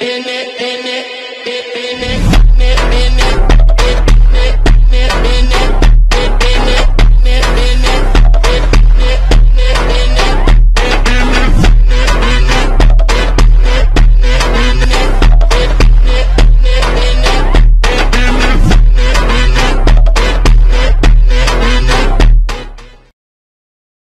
in